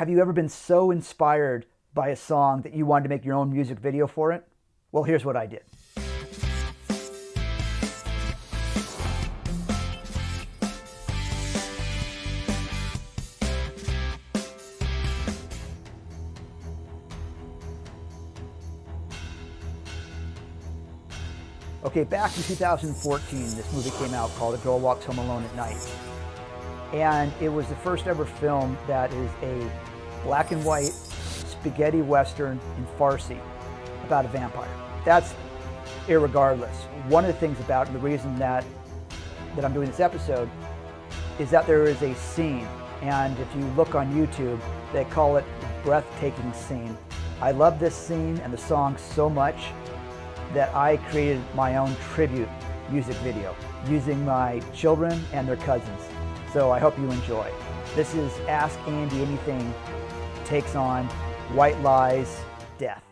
Have you ever been so inspired by a song that you wanted to make your own music video for it? Well, here's what I did. Okay, back in 2014, this movie came out called A Girl Walks Home Alone at Night. And it was the first ever film that is a black and white spaghetti western in Farsi about a vampire. That's irregardless. One of the things about and the reason that that I'm doing this episode is that there is a scene, and if you look on YouTube, they call it breathtaking scene. I love this scene and the song so much that I created my own tribute music video using my children and their cousins. So I hope you enjoy. This is Ask Andy Anything takes on White Lies Death.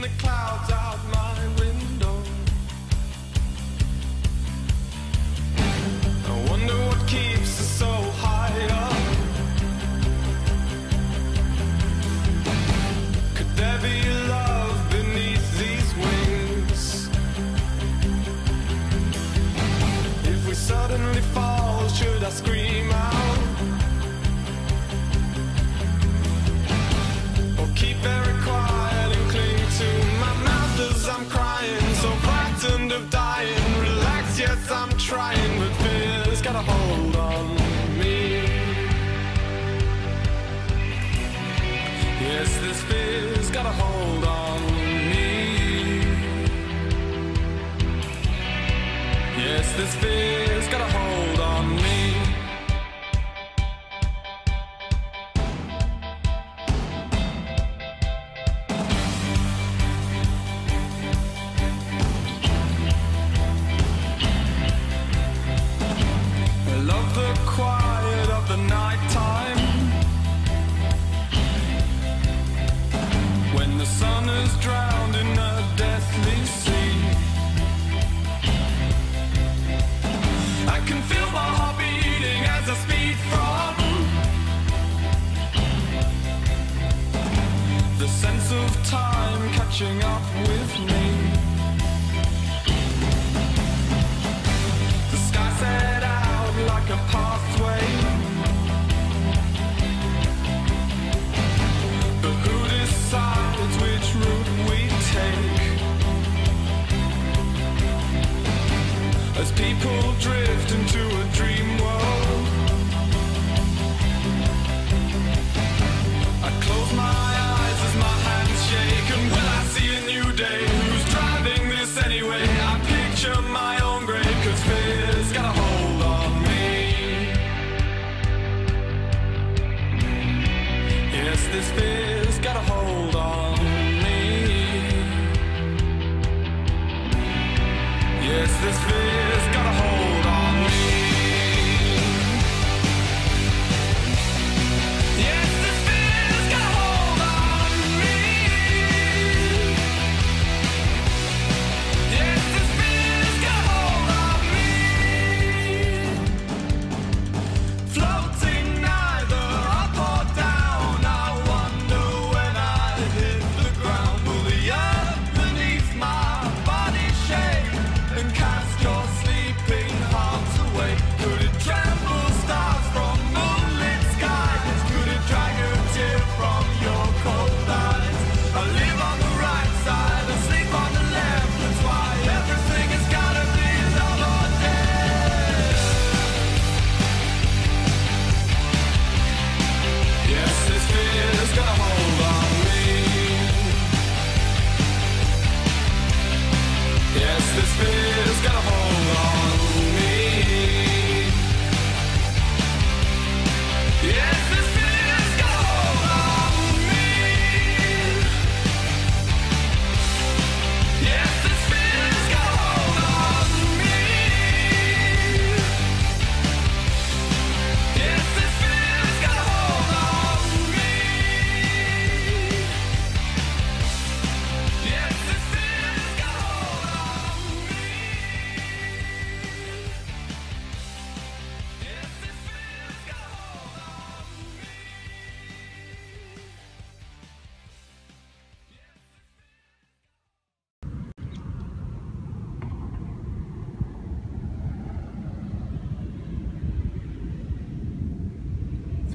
the clouds. trying, but fear's got a hold on me. Yes, this fear's got a hold on me. Yes, this fear. catching up with me. The sky set out like a pathway. But who decides which route we take? As people drift into a dream. Cast your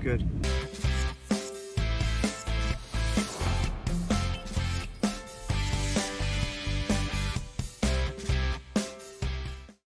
good.